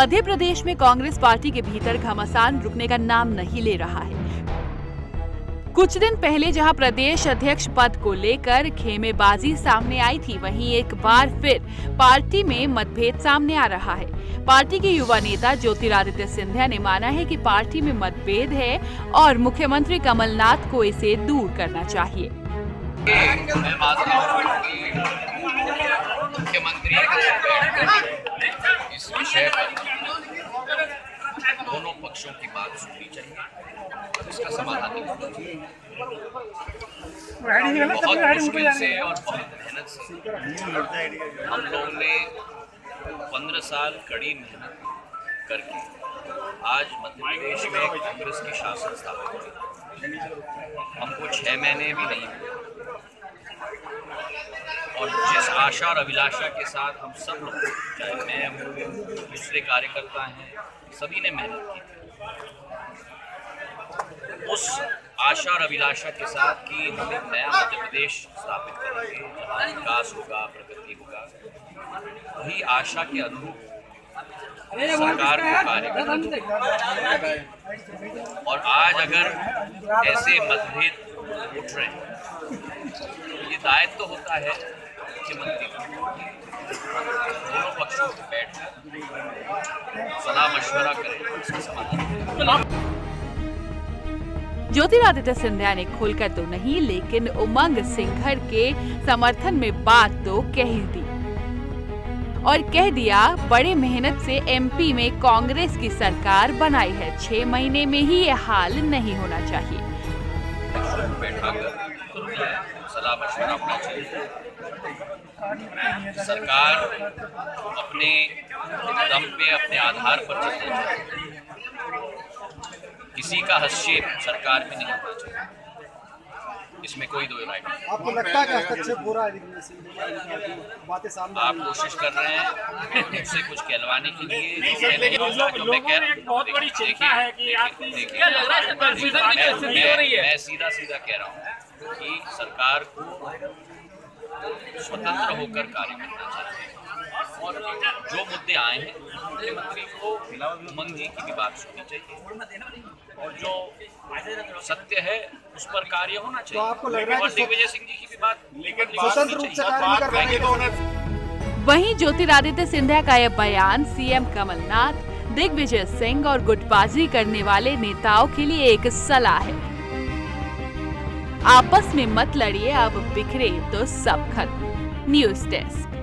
मध्य प्रदेश में कांग्रेस पार्टी के भीतर घमासान रुकने का नाम नहीं ले रहा है। कुछ दिन पहले जहाँ प्रदेश अध्यक्ष पद को लेकर खेमेबाजी सामने आई थी, वहीं एक बार फिर पार्टी में मतभेद सामने आ रहा है। पार्टी के युवा नेता ज्योतिरादित्य सिंधिया ने माना है कि पार्टी में मतभेद है और मुख्यमंत्री कमलनाथ को इसे दूर करना चाहिए। मुख्यमंत्री इस विषय पर दोनों पक्षों की बात सुननी चाहिए इसका समाधान निकालना चाहिए। बहुत मुश्किल से और बहुत मेहनत से। हम लोगों ने पंद्रह साल कड़ी मेहनत करके आज मध्य प्रदेश में कांग्रेस की शासन स्थापित हमको छह महीने भी नहीं हुए। और जिस आशा और अभिलाषा के साथ हम सब लोग चाहे मैं हूँ दूसरे कार्यकर्ता हैं, सभी ने मेहनत की उस आशा और अभिलाषा के साथ कि हम एक नया मध्य प्रदेश स्थापित करेंगे जहाँ विकास होगा, प्रगति होगा, वही आशा के अनुरूप सरकार को कार्य और आज अगर ऐसे मतभेद उठ रहे हैं तो ये दायित्व तो होता है मुख्यमंत्री दोनों पक्षों को सलाह मशवरा करें ज्योतिरादित्य सिंधिया ने खोलकर तो नहीं, लेकिन उमंग सिंघर के समर्थन में बात तो कह दी। और कह दिया, बड़े मेहनत से एमपी में कांग्रेस की सरकार बनाई है। छह महीने में ही ये हाल नहीं होना चाहिए। सलाह मशवरा चाहिए। सरकार अपने दम पे अपने आधार पर चलना किसी का हस्तक्षेप सरकार में नहीं होना चाहिए इसमें कोई दो राय नहीं आपको लगता है कि हस्तक्षेप हो रहा है बातें सामने आप कोशिश कर रहे हैं मुझसे कुछ कहलवाने के लिए जो कह हूँ है है हो रही है मैं सीधा सीधा कह रहा हूँ कि सरकार को स्वतंत्र होकर कार्य करना चाहिए और जो मुद्दे आए हैं मुख्यमंत्री को उमंग जी की भी बात सुननी चाहिए। और जो सत्य है उस पर कार्य होना तो आपको लग रहा है चाहिए और दिग्विजय सिंह जी की भी बात लेकिन स्वतंत्र रूप से कार्य कर वहीं ज्योतिरादित्य सिंधिया का यह बयान सीएम कमलनाथ दिग्विजय सिंह और गुटबाजी करने वाले नेताओं के लिए एक सलाह है। आपस में मत लड़िए अब बिखरे तो सब खत्म। News desk.